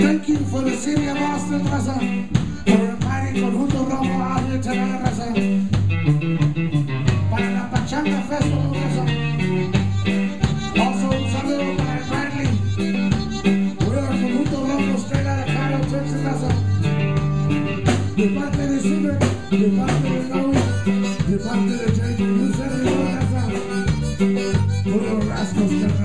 Thank you for the city of Austin, raza. For inviting Conjunto Romo out here raza. Para la Pachanga Festival, raza. Also, un saludo para el Bradley. We are Conjunto Romo, straight out of Caro, Texas, raza. De parte de Silver, de parte de Raúl, de parte de Jake, un servidor, raza. Puro rasgos.